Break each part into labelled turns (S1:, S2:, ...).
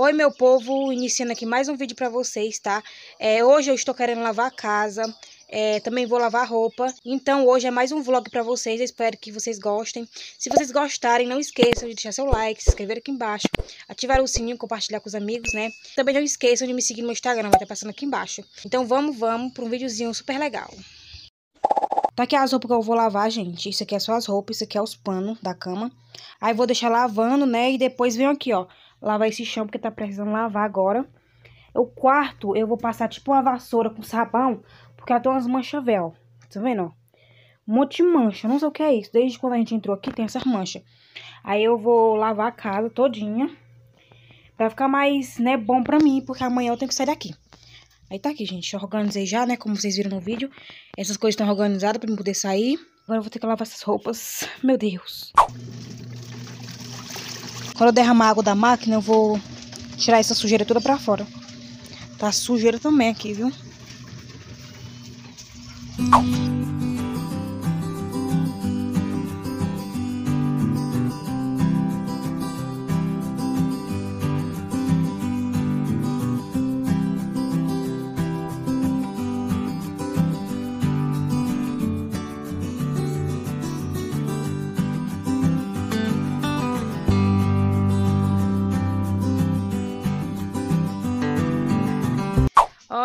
S1: Oi, meu povo, iniciando aqui mais um vídeo pra vocês, tá? É, hoje eu estou querendo lavar a casa, é, também vou lavar roupa, então hoje é mais um vlog pra vocês, eu espero que vocês gostem. Se vocês gostarem, não esqueçam de deixar seu like, se inscrever aqui embaixo, ativar o sininho, compartilhar com os amigos, né? Também não esqueçam de me seguir no meu Instagram, vai estar passando aqui embaixo. Então vamos, vamos para um videozinho super legal. Tá aqui as roupas que eu vou lavar, gente. Isso aqui é só as roupas, isso aqui é os panos da cama. Aí vou deixar lavando, né? E depois venho aqui, ó lavar esse chão, porque tá precisando lavar agora. O quarto, eu vou passar tipo uma vassoura com sabão, porque ela tem umas manchas véu. Tá vendo, ó? Um monte de mancha, não sei o que é isso. Desde quando a gente entrou aqui, tem essas manchas. Aí eu vou lavar a casa todinha. Pra ficar mais, né, bom pra mim, porque amanhã eu tenho que sair daqui. Aí tá aqui, gente. Eu organizei já, né, como vocês viram no vídeo. Essas coisas estão organizadas pra eu poder sair. Agora eu vou ter que lavar essas roupas. Meu Deus. Quando eu derramar a água da máquina, eu vou tirar essa sujeira toda pra fora. Tá sujeira também aqui, viu?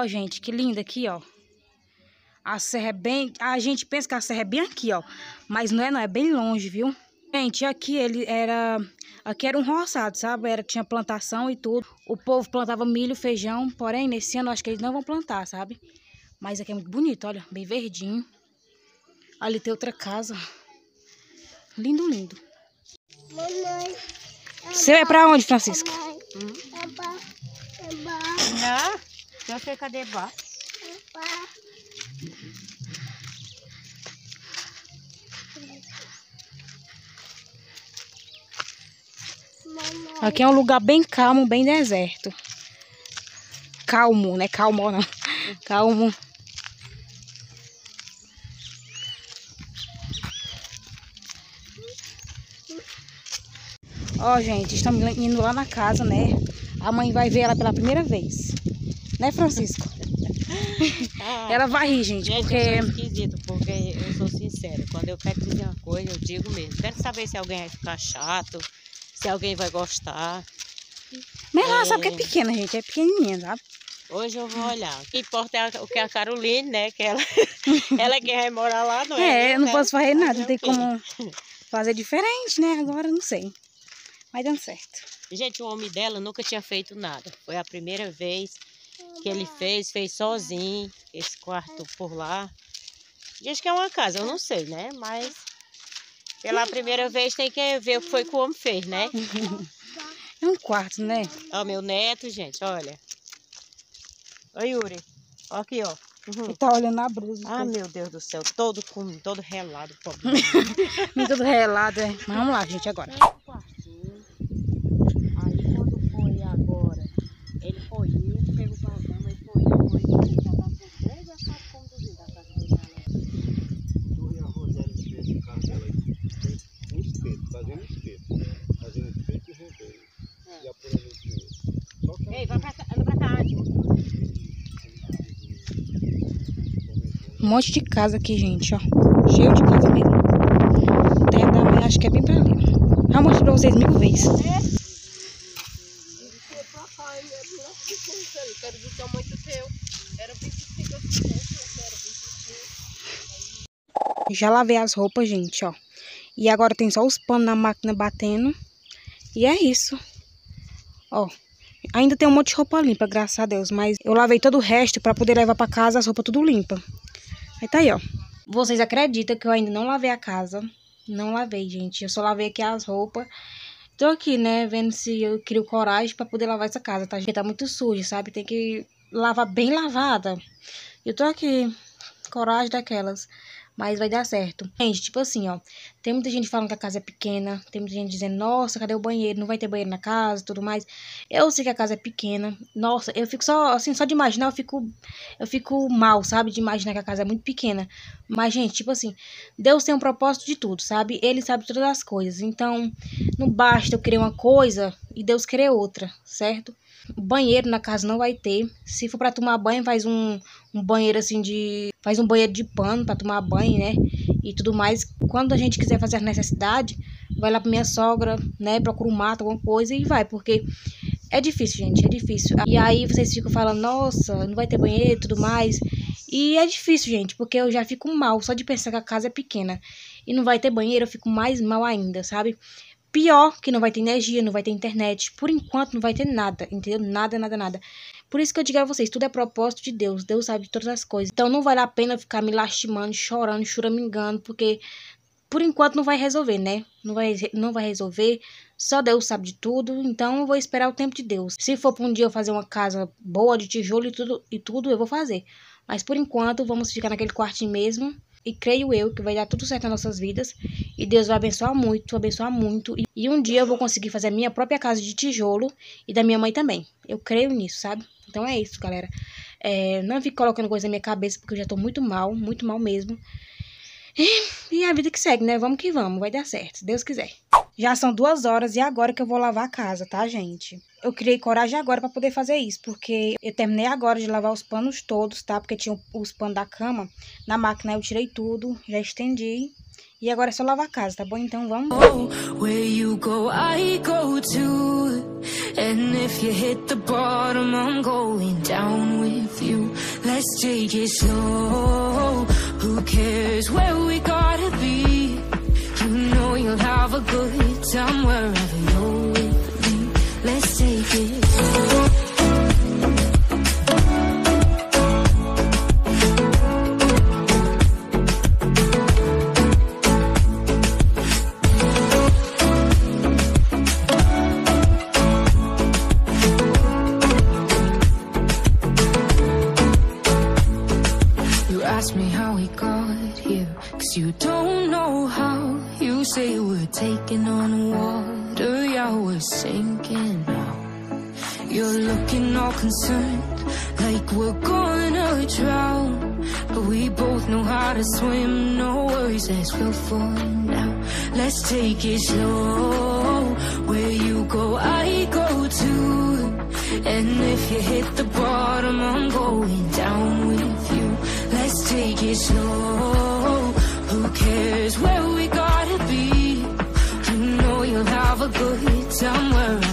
S1: Ó, gente, que linda aqui, ó. A serra é bem... A gente pensa que a serra é bem aqui, ó. Mas não é, não. É bem longe, viu? Gente, aqui ele era... Aqui era um roçado, sabe? Era, tinha plantação e tudo. O povo plantava milho, feijão. Porém, nesse ano, acho que eles não vão plantar, sabe? Mas aqui é muito bonito, olha. Bem verdinho. Ali tem outra casa. Lindo, lindo. Mamãe. Você vai pra onde, Francisca? Hum?
S2: Sei cadê Bá.
S1: Aqui é um lugar bem calmo, bem deserto. Calmo, né? Calmo não. Calmo. Ó, gente, estamos indo lá na casa, né? A mãe vai ver ela pela primeira vez. Né, Francisco? Ah, ela vai rir, gente,
S2: gente
S1: porque...
S2: Eu sou esquisito, porque eu sou sincera. Quando eu quero dizer uma coisa, eu digo mesmo. Quero saber se alguém vai ficar chato, se alguém vai gostar.
S1: Mas ela é... sabe que é pequena, gente. É pequenininha, sabe?
S2: Hoje eu vou olhar. O que importa é o que a Caroline, né? Que ela, ela quer morar lá, não
S1: é? É, eu não posso fazer nada. Não tem como fazer diferente, né? Agora não sei. Mas dando certo.
S2: Gente, o homem dela nunca tinha feito nada. Foi a primeira vez que ele fez, fez sozinho, esse quarto por lá. Diz que é uma casa, eu não sei, né? Mas pela primeira vez tem que ver o que foi que o homem fez, né?
S1: É um quarto, né?
S2: Ó, meu neto, gente, olha. Oi, Yuri. Ó aqui, ó.
S1: Uhum. Ele tá olhando a brusa.
S2: Ah, meu Deus do céu. Todo com, todo relado, pobre.
S1: todo relado, é. Mas vamos lá, gente, agora. Um monte de casa aqui, gente, ó. Cheio de casa mesmo. O terreno da mãe acho que é bem pra ali. Já mostrei pra vocês mil vezes. Já lavei as roupas, gente, ó. E agora tem só os panos na máquina batendo. E é isso. Ó. Ainda tem um monte de roupa limpa, graças a Deus. Mas eu lavei todo o resto pra poder levar pra casa as roupas tudo limpa. Aí tá aí, ó. Vocês acreditam que eu ainda não lavei a casa? Não lavei, gente. Eu só lavei aqui as roupas. Tô aqui, né, vendo se eu crio coragem pra poder lavar essa casa, tá? Porque tá muito suja, sabe? Tem que lavar bem lavada. Eu tô aqui, coragem daquelas. Mas vai dar certo. Gente, tipo assim, ó. Tem muita gente falando que a casa é pequena, tem muita gente dizendo, nossa, cadê o banheiro? Não vai ter banheiro na casa, tudo mais. Eu sei que a casa é pequena. Nossa, eu fico só, assim, só de imaginar, eu fico, eu fico mal, sabe? De imaginar que a casa é muito pequena. Mas, gente, tipo assim, Deus tem um propósito de tudo, sabe? Ele sabe todas as coisas. Então, não basta eu querer uma coisa e Deus querer outra, certo? Banheiro na casa não vai ter. Se for para tomar banho, faz um, um banheiro assim de. Faz um banheiro de pano para tomar banho, né? E tudo mais. Quando a gente quiser fazer a necessidade, vai lá pra minha sogra, né? Procura um mato, alguma coisa e vai. Porque é difícil, gente, é difícil. E aí vocês ficam falando, nossa, não vai ter banheiro e tudo mais. E é difícil, gente, porque eu já fico mal só de pensar que a casa é pequena. E não vai ter banheiro, eu fico mais mal ainda, sabe? Pior que não vai ter energia, não vai ter internet. Por enquanto não vai ter nada, entendeu? Nada, nada, nada. Por isso que eu digo a vocês, tudo é propósito de Deus. Deus sabe de todas as coisas. Então não vale a pena ficar me lastimando, chorando, choramingando, porque por enquanto não vai resolver, né? Não vai, não vai resolver. Só Deus sabe de tudo. Então eu vou esperar o tempo de Deus. Se for para um dia eu fazer uma casa boa de tijolo e tudo, e tudo eu vou fazer. Mas por enquanto vamos ficar naquele quartinho mesmo e creio eu que vai dar tudo certo nas nossas vidas e Deus vai abençoar muito, abençoar muito e um dia eu vou conseguir fazer a minha própria casa de tijolo e da minha mãe também. Eu creio nisso, sabe? Então é isso, galera. É, não fique colocando coisa na minha cabeça porque eu já tô muito mal, muito mal mesmo. E, e a vida que segue, né? Vamos que vamos, vai dar certo, se Deus quiser. Já são duas horas e agora que eu vou lavar a casa, tá, gente? Eu criei coragem agora para poder fazer isso, porque eu terminei agora de lavar os panos todos, tá? Porque tinha os panos da cama na máquina, eu tirei tudo, já estendi. E agora é só lavar a casa, tá bom? Então vamos. Oh, where you go, I go. And you hit the bottom, I'm going down with you. Let's take it slow. Who cares where we gotta be? You know you'll have a good time wherever. Let's take it. ask me how we got
S3: here Cause you don't know how. You say we're taking on water. Yeah, we're sinking
S1: slow. concerned Like we're gonna drown. But we both know how to swim No worries as we'll fall now. Let's take it slow. Where you go, I go too. And if you hit the bottom I'm going down with you. Let's take it slow. Who cares where we gotta be? You know you'll have a good time wherever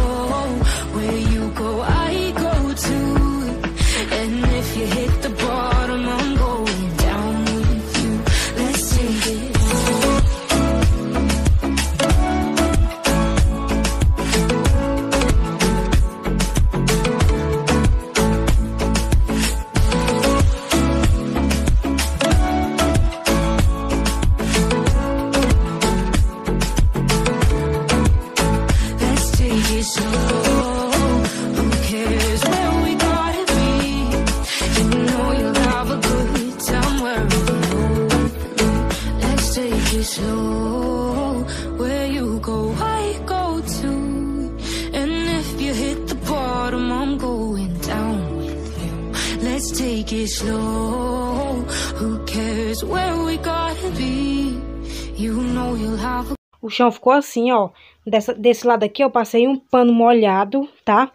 S1: O chão ficou assim, ó. Dessa, desse lado aqui eu passei um pano molhado, tá?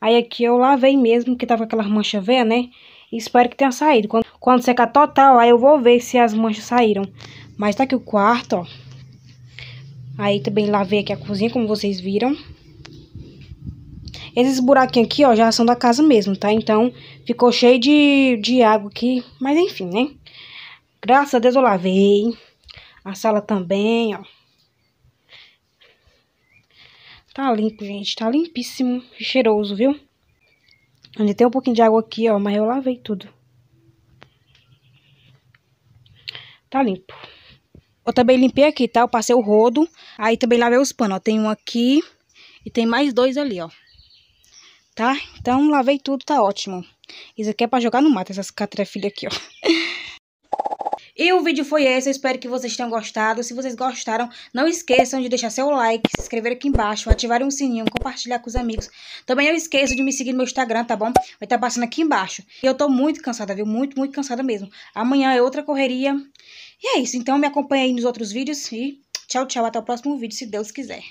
S1: Aí aqui eu lavei mesmo, que tava aquelas manchas velhas, né? E espero que tenha saído. Quando, quando secar total, aí eu vou ver se as manchas saíram. Mas tá aqui o quarto, ó. Aí também lavei aqui a cozinha, como vocês viram. Esses buraquinhos aqui, ó, já são da casa mesmo, tá? Então, ficou cheio de, de água aqui. Mas enfim, né? Graças a Deus eu lavei. A sala também, ó. Tá limpo, gente. Tá limpíssimo. Cheiroso, viu? Ainda tem um pouquinho de água aqui, ó. Mas eu lavei tudo. Tá limpo. Eu também limpei aqui, tá? Eu passei o rodo. Aí também lavei os panos, ó. Tem um aqui e tem mais dois ali, ó tá? Então, lavei tudo, tá ótimo. Isso aqui é pra jogar no mato, essas catrefilhas aqui, ó. E o vídeo foi esse, eu espero que vocês tenham gostado. Se vocês gostaram, não esqueçam de deixar seu like, se inscrever aqui embaixo, ativar o sininho, compartilhar com os amigos. Também não esqueça de me seguir no meu Instagram, tá bom? Vai estar tá passando aqui embaixo. E eu tô muito cansada, viu? Muito, muito cansada mesmo. Amanhã é outra correria. E é isso, então me acompanhe aí nos outros vídeos e tchau, tchau. Até o próximo vídeo, se Deus quiser.